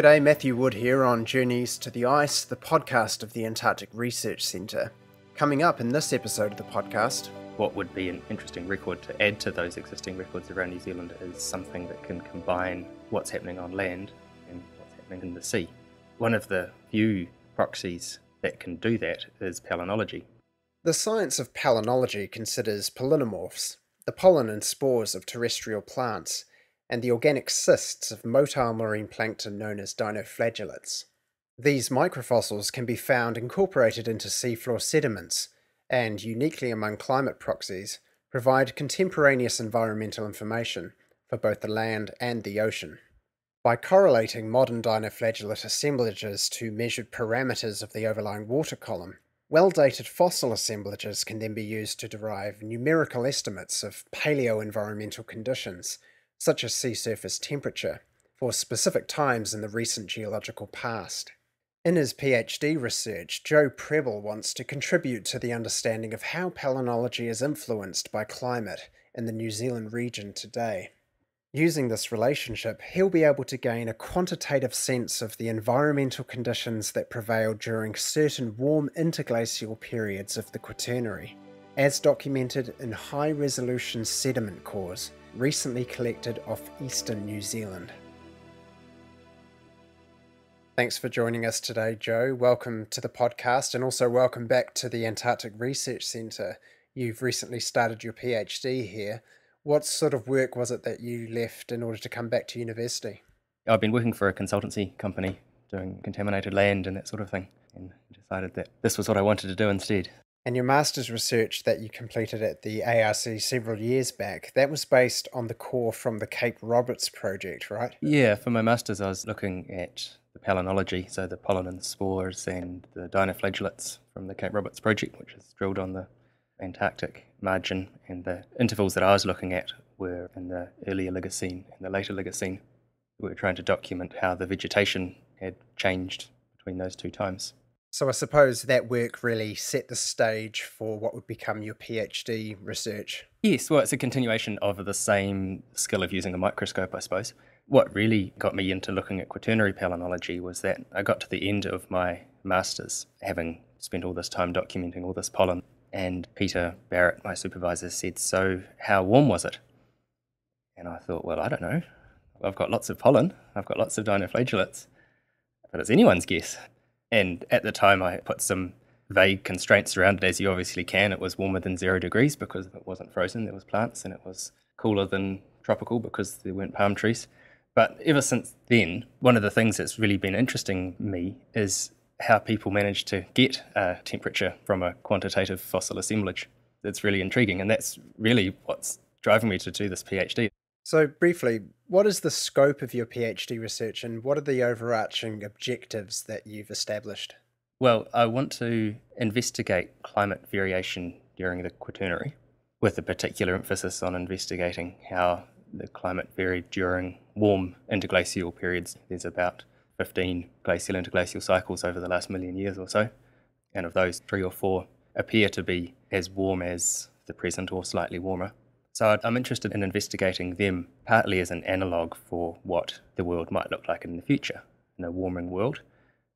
G'day, Matthew Wood here on Journeys to the Ice, the podcast of the Antarctic Research Centre. Coming up in this episode of the podcast, what would be an interesting record to add to those existing records around New Zealand is something that can combine what's happening on land and what's happening in the sea. One of the few proxies that can do that is palynology. The science of palynology considers palynomorphs, the pollen and spores of terrestrial plants, and the organic cysts of motile marine plankton known as dinoflagellates. These microfossils can be found incorporated into seafloor sediments and, uniquely among climate proxies, provide contemporaneous environmental information for both the land and the ocean. By correlating modern dinoflagellate assemblages to measured parameters of the overlying water column, well-dated fossil assemblages can then be used to derive numerical estimates of paleo-environmental conditions, such as sea surface temperature, for specific times in the recent geological past. In his PhD research, Joe Prebble wants to contribute to the understanding of how palynology is influenced by climate in the New Zealand region today. Using this relationship, he'll be able to gain a quantitative sense of the environmental conditions that prevailed during certain warm interglacial periods of the Quaternary, as documented in high resolution sediment cores recently collected off eastern New Zealand. Thanks for joining us today, Joe. Welcome to the podcast and also welcome back to the Antarctic Research Centre. You've recently started your PhD here. What sort of work was it that you left in order to come back to university? I've been working for a consultancy company doing contaminated land and that sort of thing, and decided that this was what I wanted to do instead. And your master's research that you completed at the ARC several years back, that was based on the core from the Cape Roberts project, right? Yeah, for my master's, I was looking at the palynology, so the pollen and spores and the dinoflagellates from the Cape Roberts project, which is drilled on the Antarctic margin, and the intervals that I was looking at were in the early Oligocene and the later Oligocene. We were trying to document how the vegetation had changed between those two times. So I suppose that work really set the stage for what would become your PhD research. Yes, well, it's a continuation of the same skill of using a microscope, I suppose. What really got me into looking at quaternary palynology was that I got to the end of my master's, having spent all this time documenting all this pollen, and Peter Barrett, my supervisor, said, So, how warm was it? And I thought, Well, I don't know. I've got lots of pollen, I've got lots of dinoflagellates, but it's anyone's guess. And at the time, I put some vague constraints around it, as you obviously can. It was warmer than zero degrees because it wasn't frozen, there was plants, and it was cooler than tropical because there weren't palm trees. But ever since then, one of the things that's really been interesting me is how people manage to get a temperature from a quantitative fossil assemblage. It's really intriguing, and that's really what's driving me to do this PhD. So, briefly, what is the scope of your PhD research and what are the overarching objectives that you've established? Well, I want to investigate climate variation during the Quaternary, with a particular emphasis on investigating how the climate varied during warm interglacial periods. There's about 15 glacial interglacial cycles over the last million years or so, and of those, three or four appear to be as warm as the present or slightly warmer. So I'm interested in investigating them partly as an analogue for what the world might look like in the future, in a warming world.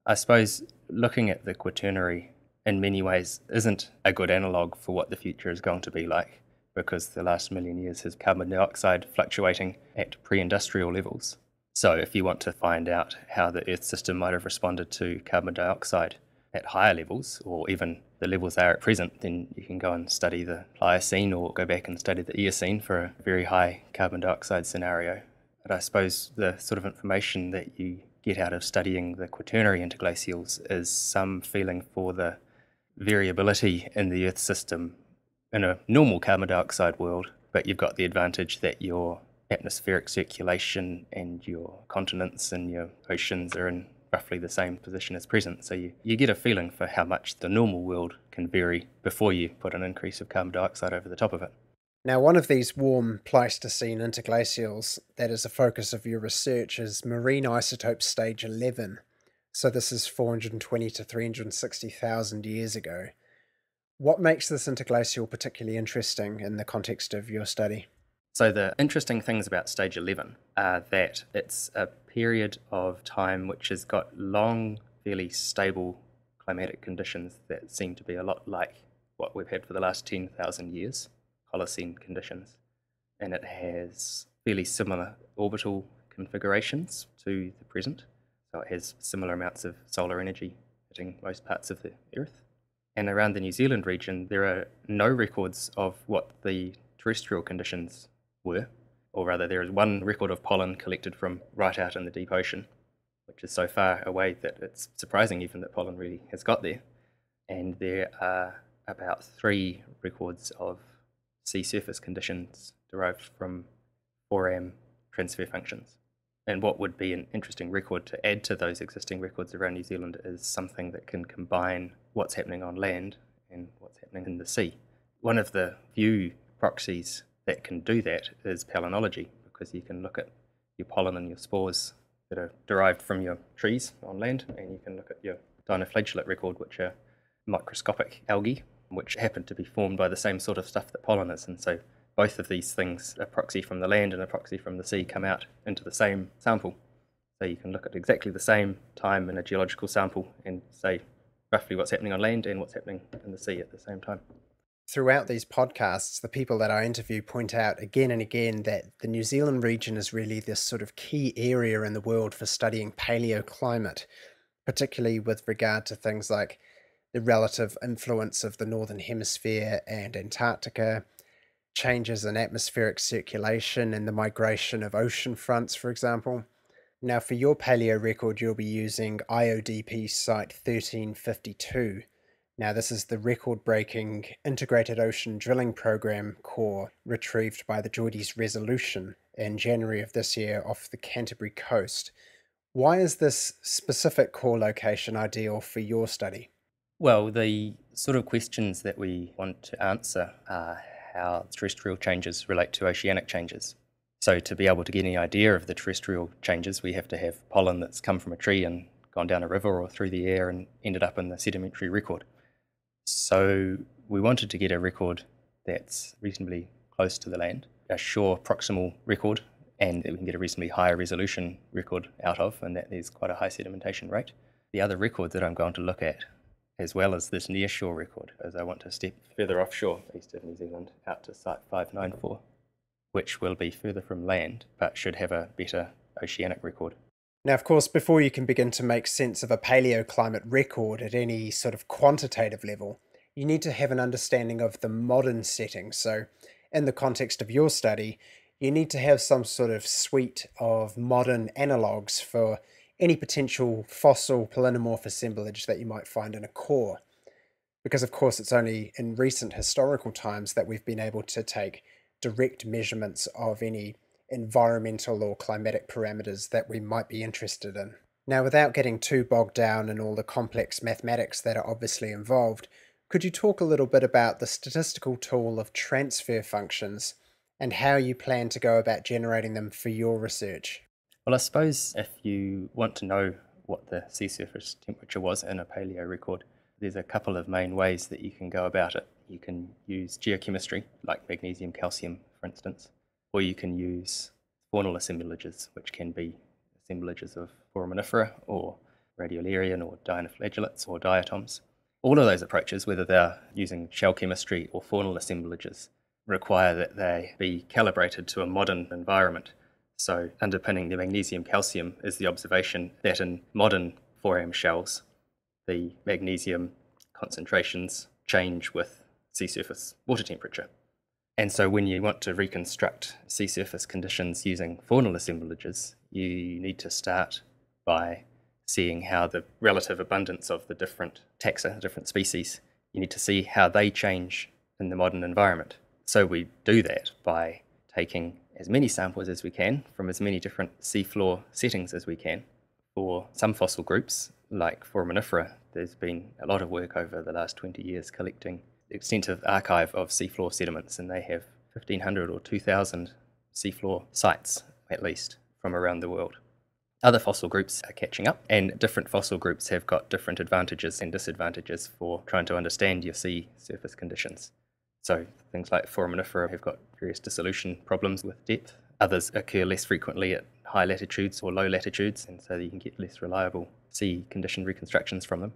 I suppose looking at the Quaternary in many ways isn't a good analogue for what the future is going to be like because the last million years has carbon dioxide fluctuating at pre industrial levels. So, if you want to find out how the Earth system might have responded to carbon dioxide at higher levels, or even the levels they are at present, then you can go and study the Pliocene or go back and study the Eocene for a very high carbon dioxide scenario. But I suppose the sort of information that you get out of studying the Quaternary interglacials is some feeling for the variability in the Earth system in a normal carbon dioxide world, but you've got the advantage that your atmospheric circulation and your continents and your oceans are in roughly the same position as present. So you, you get a feeling for how much the normal world can vary before you put an increase of carbon dioxide over the top of it. Now, one of these warm Pleistocene interglacials that is a focus of your research is marine isotope stage 11. So this is 420 to 360,000 years ago. What makes this interglacial particularly interesting in the context of your study? So, the interesting things about stage 11 are that it's a period of time which has got long, fairly stable climatic conditions that seem to be a lot like what we've had for the last 10,000 years, Holocene conditions. And it has fairly similar orbital configurations to the present. So it has similar amounts of solar energy hitting most parts of the Earth. And around the New Zealand region, there are no records of what the terrestrial conditions were, or rather, there is one record of pollen collected from right out in the deep ocean, which is so far away that it's surprising even that pollen really has got there. And there are about three records of sea surface conditions derived from foram transfer functions. And what would be an interesting record to add to those existing records around New Zealand is something that can combine what's happening on land and what's happening in the sea. One of the few proxies that can do that is palynology, because you can look at your pollen and your spores that are derived from your trees on land, and you can look at your dinoflagellate record, which are microscopic algae, which happen to be formed by the same sort of stuff that pollen is. And so both of these things, a proxy from the land and a proxy from the sea, come out into the same sample. So you can look at exactly the same time in a geological sample and say roughly what's happening on land and what's happening in the sea at the same time. Throughout these podcasts, the people that I interview point out again and again that the New Zealand region is really this sort of key area in the world for studying paleoclimate, particularly with regard to things like the relative influence of the Northern Hemisphere and Antarctica, changes in atmospheric circulation and the migration of ocean fronts, for example. Now, for your paleo record, you'll be using IODP Site 1352. Now, this is the record breaking Integrated Ocean Drilling Program core retrieved by the JOIDES Resolution in January of this year off the Canterbury coast. Why is this specific core location ideal for your study? Well, the sort of questions that we want to answer are how terrestrial changes relate to oceanic changes. So, to be able to get any idea of the terrestrial changes, we have to have pollen that's come from a tree and gone down a river or through the air and ended up in the sedimentary record. So, we wanted to get a record that's reasonably close to the land, a sure proximal record, and that we can get a reasonably high resolution record out of, and that there's quite a high sedimentation rate. The other record that I'm going to look at as well as this nearshore record, as I want to step further offshore east of New Zealand out to Site 594, which will be further from land but should have a better oceanic record. Now, of course, before you can begin to make sense of a paleoclimate record at any sort of quantitative level, you need to have an understanding of the modern setting. So, in the context of your study, you need to have some sort of suite of modern analogues for any potential fossil palynomorph assemblage that you might find in a core. Because, of course, it's only in recent historical times that we've been able to take direct measurements of any environmental or climatic parameters that we might be interested in. Now, without getting too bogged down in all the complex mathematics that are obviously involved, could you talk a little bit about the statistical tool of transfer functions and how you plan to go about generating them for your research? Well, I suppose if you want to know what the sea surface temperature was in a paleo record, there's a couple of main ways that you can go about it. You can use geochemistry, like magnesium calcium, for instance, or you can use faunal assemblages, which can be assemblages of foraminifera or radiolarian or dinoflagellates or diatoms. All of those approaches, whether they're using shell chemistry or faunal assemblages, require that they be calibrated to a modern environment so, underpinning the magnesium calcium is the observation that in modern foram shells, the magnesium concentrations change with sea surface water temperature. And so, when you want to reconstruct sea surface conditions using faunal assemblages, you need to start by seeing how the relative abundance of the different taxa, different species, you need to see how they change in the modern environment. So, we do that by taking as many samples as we can from as many different seafloor settings as we can. For some fossil groups, like foraminifera, there's been a lot of work over the last 20 years collecting extensive archive of seafloor sediments, and they have 1,500 or 2,000 seafloor sites, at least, from around the world. Other fossil groups are catching up, and different fossil groups have got different advantages and disadvantages for trying to understand your sea surface conditions. So things like foraminifera have got various dissolution problems with depth. Others occur less frequently at high latitudes or low latitudes, and so you can get less reliable sea condition reconstructions from them.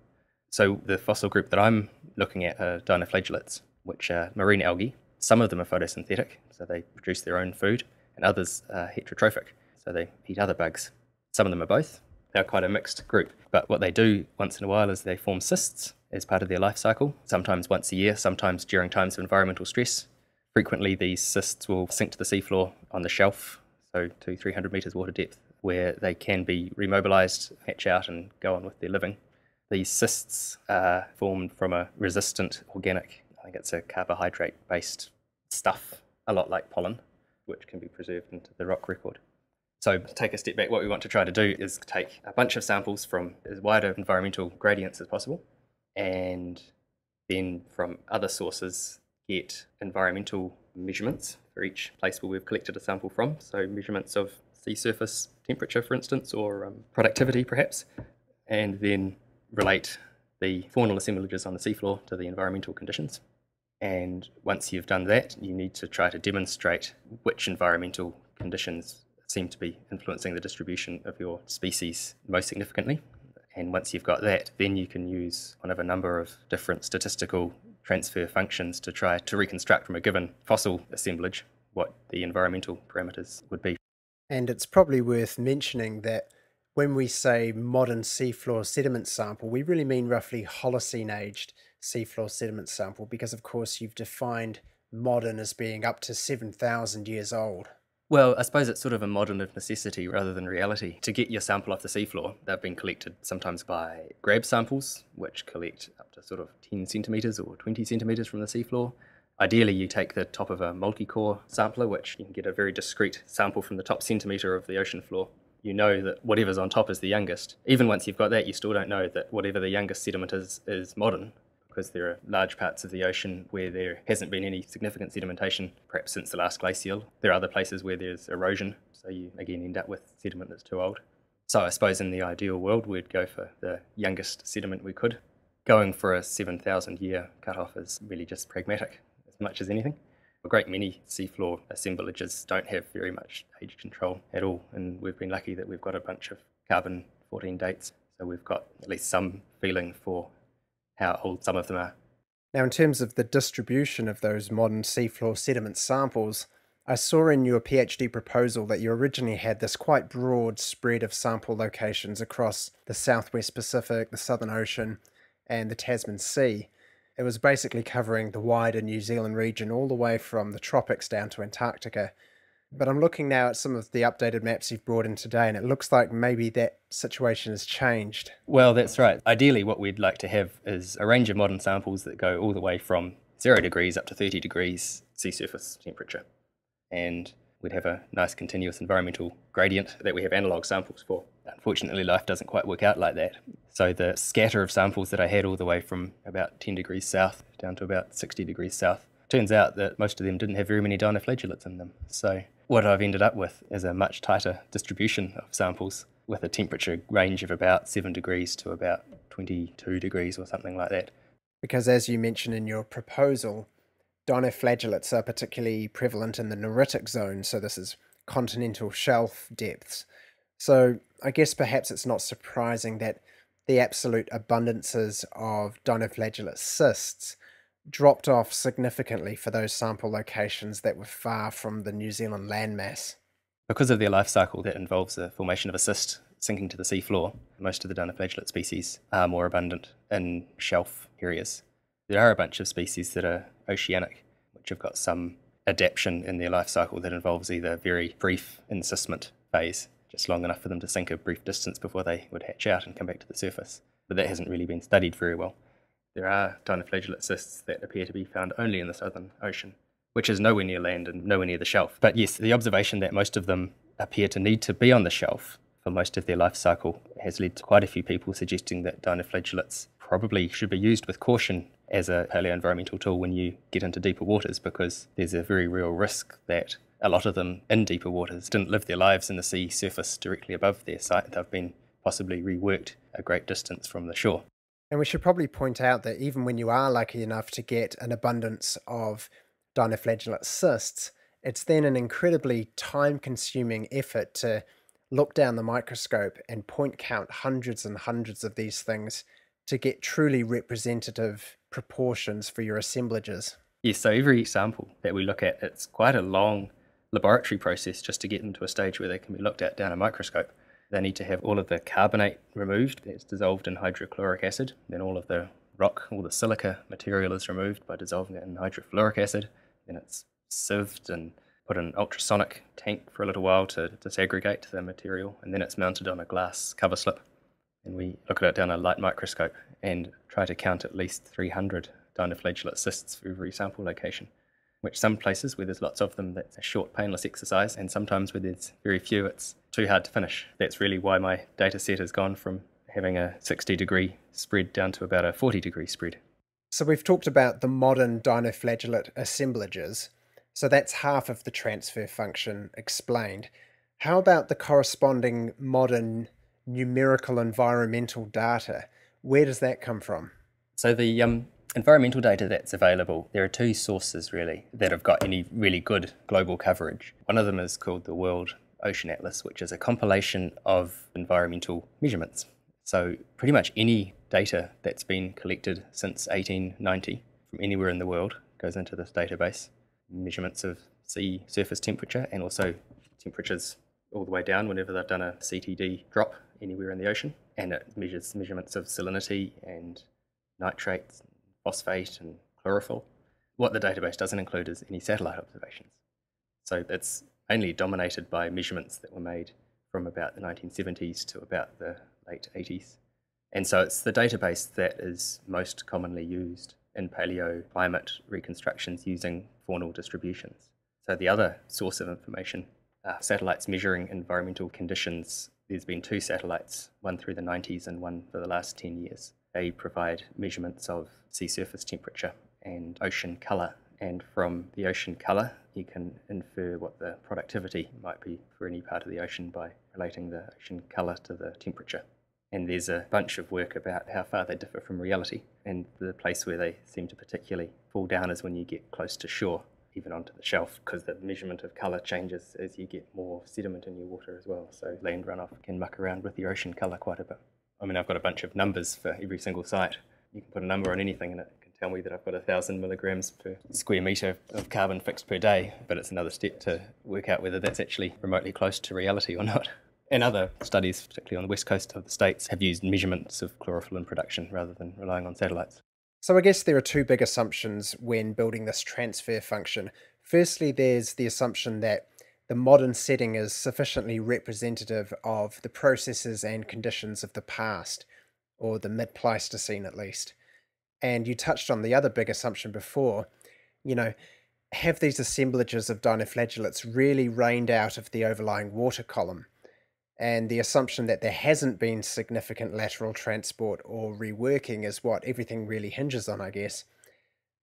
So the fossil group that I'm looking at are dinoflagellates, which are marine algae. Some of them are photosynthetic, so they produce their own food, and others are heterotrophic, so they eat other bugs. Some of them are both. They're quite a mixed group, but what they do once in a while is they form cysts as part of their life cycle, sometimes once a year, sometimes during times of environmental stress. Frequently, these cysts will sink to the seafloor on the shelf, so to 300 metres water depth, where they can be remobilised, hatch out, and go on with their living. These cysts are formed from a resistant organic, I think it's a carbohydrate based stuff, a lot like pollen, which can be preserved into the rock record. So, to take a step back, what we want to try to do is take a bunch of samples from as wide of environmental gradients as possible, and then from other sources, get environmental measurements for each place where we've collected a sample from. So, measurements of sea surface temperature, for instance, or um, productivity, perhaps, and then relate the faunal assemblages on the seafloor to the environmental conditions. And once you've done that, you need to try to demonstrate which environmental conditions seem to be influencing the distribution of your species most significantly. And once you've got that, then you can use one of a number of different statistical transfer functions to try to reconstruct from a given fossil assemblage what the environmental parameters would be. And it's probably worth mentioning that when we say modern seafloor sediment sample, we really mean roughly Holocene aged seafloor sediment sample because, of course, you've defined modern as being up to 7,000 years old. Well, I suppose it's sort of a modern of necessity rather than reality. To get your sample off the seafloor, they've been collected sometimes by grab samples, which collect up to sort of 10 centimetres or 20 centimetres from the seafloor. Ideally, you take the top of a multi core sampler, which you can get a very discrete sample from the top centimetre of the ocean floor you know that whatever's on top is the youngest. Even once you've got that, you still don't know that whatever the youngest sediment is is modern because there are large parts of the ocean where there hasn't been any significant sedimentation, perhaps since the last glacial. There are other places where there's erosion, so you again end up with sediment that's too old. So I suppose in the ideal world, we'd go for the youngest sediment we could. Going for a 7,000 year cutoff is really just pragmatic as much as anything a great many seafloor assemblages don't have very much age control at all, and we've been lucky that we've got a bunch of carbon 14 dates, so we've got at least some feeling for how old some of them are. Now, in terms of the distribution of those modern seafloor sediment samples, I saw in your PhD proposal that you originally had this quite broad spread of sample locations across the Southwest Pacific, the Southern Ocean, and the Tasman Sea. It was basically covering the wider New Zealand region all the way from the tropics down to Antarctica. But I'm looking now at some of the updated maps you've brought in today, and it looks like maybe that situation has changed. Well, that's right. Ideally, what we'd like to have is a range of modern samples that go all the way from zero degrees up to 30 degrees sea surface temperature. And we'd have a nice continuous environmental gradient that we have analog samples for. Unfortunately, life doesn't quite work out like that. So the scatter of samples that I had all the way from about 10 degrees south down to about 60 degrees south, turns out that most of them didn't have very many dinoflagellates in them. So what I've ended up with is a much tighter distribution of samples with a temperature range of about 7 degrees to about 22 degrees or something like that. Because as you mentioned in your proposal, dinoflagellates are particularly prevalent in the neritic zone, so this is continental shelf depths. So I guess perhaps it's not surprising that the absolute abundances of dinoflagellate cysts dropped off significantly for those sample locations that were far from the New Zealand landmass. Because of their life cycle that involves the formation of a cyst sinking to the seafloor, most of the dinoflagellate species are more abundant in shelf areas. There are a bunch of species that are oceanic, which have got some adaptation in their life cycle that involves either very brief encystment phase just long enough for them to sink a brief distance before they would hatch out and come back to the surface. But that hasn't really been studied very well. There are dinoflagellate cysts that appear to be found only in the Southern Ocean, which is nowhere near land and nowhere near the shelf. But yes, the observation that most of them appear to need to be on the shelf for most of their life cycle has led to quite a few people suggesting that dinoflagellates probably should be used with caution as a paleoenvironmental tool when you get into deeper waters because there's a very real risk that a lot of them in deeper waters didn't live their lives in the sea surface directly above their site. They've been possibly reworked a great distance from the shore. And we should probably point out that even when you are lucky enough to get an abundance of dinoflagellate cysts, it's then an incredibly time consuming effort to look down the microscope and point count hundreds and hundreds of these things to get truly representative proportions for your assemblages. Yes, so every sample that we look at, it's quite a long laboratory process just to get them to a stage where they can be looked at down a microscope. They need to have all of the carbonate removed that's dissolved in hydrochloric acid, then all of the rock, all the silica material is removed by dissolving it in hydrofluoric acid, then it's sieved and put in an ultrasonic tank for a little while to disaggregate the material, and then it's mounted on a glass cover slip. And we look at it down a light microscope and try to count at least 300 dinoflagellate cysts for every sample location, which some places where there's lots of them, that's a short, painless exercise, and sometimes where there's very few, it's too hard to finish. That's really why my data set has gone from having a 60 degree spread down to about a 40 degree spread. So we've talked about the modern dinoflagellate assemblages. So that's half of the transfer function explained. How about the corresponding modern numerical environmental data? Where does that come from? So the um, environmental data that's available, there are two sources really that have got any really good global coverage. One of them is called the World Ocean Atlas, which is a compilation of environmental measurements. So pretty much any data that's been collected since 1890 from anywhere in the world goes into this database measurements of sea surface temperature and also temperatures all the way down whenever they've done a CTD drop anywhere in the ocean. And it measures measurements of salinity and nitrates, phosphate, and chlorophyll. What the database doesn't include is any satellite observations. So it's only dominated by measurements that were made from about the 1970s to about the late 80s. And so it's the database that is most commonly used in paleoclimate reconstructions using faunal distributions. So the other source of information are satellites measuring environmental conditions. There's been two satellites, one through the 90s and one for the last 10 years. They provide measurements of sea surface temperature and ocean colour. And from the ocean colour, you can infer what the productivity might be for any part of the ocean by relating the ocean colour to the temperature. And there's a bunch of work about how far they differ from reality. And the place where they seem to particularly fall down is when you get close to shore, even onto the shelf, because the measurement of colour changes as you get more sediment in your water as well. So land runoff can muck around with your ocean colour quite a bit. I mean, I've got a bunch of numbers for every single site. You can put a number on anything and it can tell me that I've got a thousand milligrams per square metre of carbon fixed per day, but it's another step to work out whether that's actually remotely close to reality or not. And other studies, particularly on the west coast of the States, have used measurements of chlorophyll in production rather than relying on satellites. So I guess there are two big assumptions when building this transfer function. Firstly, there's the assumption that the modern setting is sufficiently representative of the processes and conditions of the past, or the mid Pleistocene at least. And you touched on the other big assumption before, you know, have these assemblages of dinoflagellates really rained out of the overlying water column? and the assumption that there hasn't been significant lateral transport or reworking is what everything really hinges on, I guess.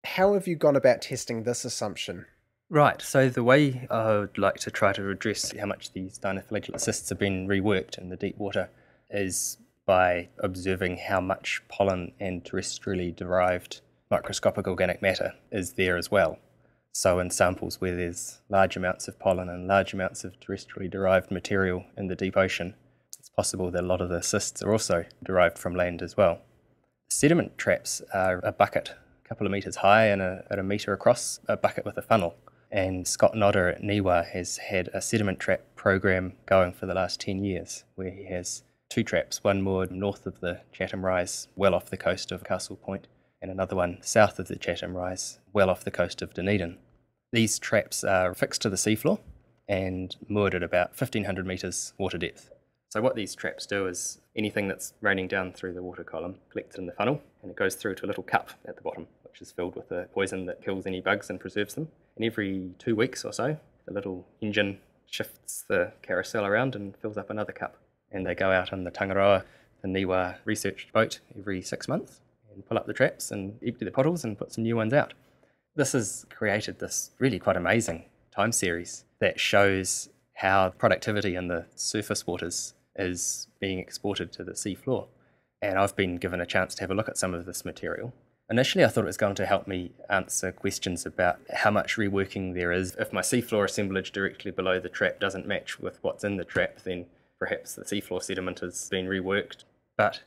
How have you gone about testing this assumption? Right, so the way I would like to try to address how much these dinoflagellate cysts have been reworked in the deep water is by observing how much pollen and terrestrially derived microscopic organic matter is there as well. So, in samples where there's large amounts of pollen and large amounts of terrestrially derived material in the deep ocean, it's possible that a lot of the cysts are also derived from land as well. Sediment traps are a bucket, a couple of metres high and a, at a metre across, a bucket with a funnel. And Scott Nodder at NIWA has had a sediment trap program going for the last 10 years, where he has two traps, one moored north of the Chatham Rise, well off the coast of Castle Point, and another one south of the Chatham Rise, well off the coast of Dunedin. These traps are fixed to the seafloor and moored at about 1500 metres water depth. So what these traps do is anything that's raining down through the water column collects in the funnel and it goes through to a little cup at the bottom, which is filled with a poison that kills any bugs and preserves them. And every two weeks or so, the little engine shifts the carousel around and fills up another cup. And they go out on the Tangaroa, the NIWA research boat, every six months and pull up the traps and empty the bottles and put some new ones out this has created this really quite amazing time series that shows how productivity in the surface waters is being exported to the seafloor. And I've been given a chance to have a look at some of this material. Initially, I thought it was going to help me answer questions about how much reworking there is. If my seafloor assemblage directly below the trap doesn't match with what's in the trap, then perhaps the seafloor sediment has been reworked. But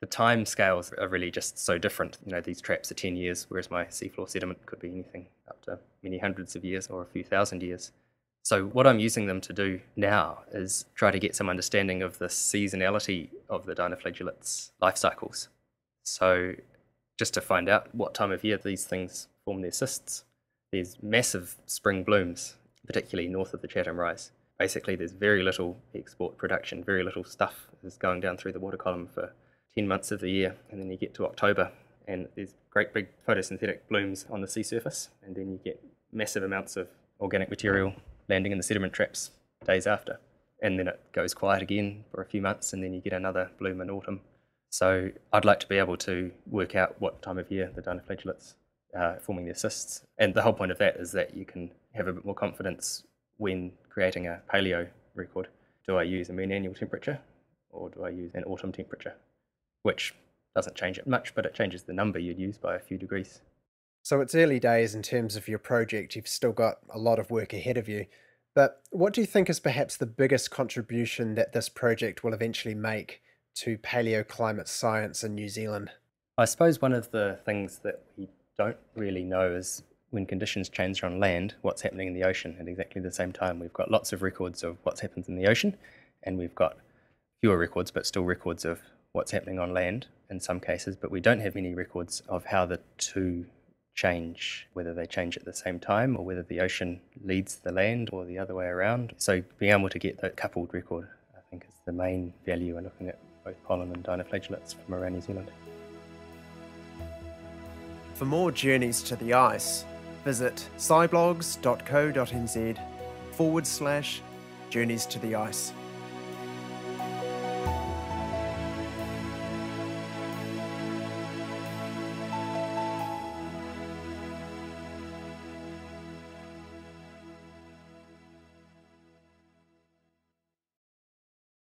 the time scales are really just so different. You know, these traps are 10 years, whereas my seafloor sediment could be anything up to many hundreds of years or a few thousand years. So, what I'm using them to do now is try to get some understanding of the seasonality of the dinoflagellates' life cycles. So, just to find out what time of year these things form their cysts, there's massive spring blooms, particularly north of the Chatham Rise. Basically, there's very little export production, very little stuff is going down through the water column for 10 months of the year, and then you get to October, and there's great big photosynthetic blooms on the sea surface, and then you get massive amounts of organic material landing in the sediment traps days after. And then it goes quiet again for a few months, and then you get another bloom in autumn. So I'd like to be able to work out what time of year the dinoflagellates are uh, forming their cysts. And the whole point of that is that you can have a bit more confidence when creating a paleo record. Do I use a mean annual temperature or do I use an autumn temperature? Which doesn't change it much, but it changes the number you'd use by a few degrees. So it's early days in terms of your project. You've still got a lot of work ahead of you. But what do you think is perhaps the biggest contribution that this project will eventually make to paleoclimate science in New Zealand? I suppose one of the things that we don't really know is when conditions change on land, what's happening in the ocean at exactly the same time. We've got lots of records of what's happened in the ocean, and we've got fewer records, but still records of what's happening on land in some cases, but we don't have any records of how the two change, whether they change at the same time or whether the ocean leads the land or the other way around. So being able to get that coupled record, I think, is the main value in looking at both pollen and dinoflagellates from around New Zealand. For more journeys to the ice, visit sciblogs.co.nz forward slash journeys to the ice.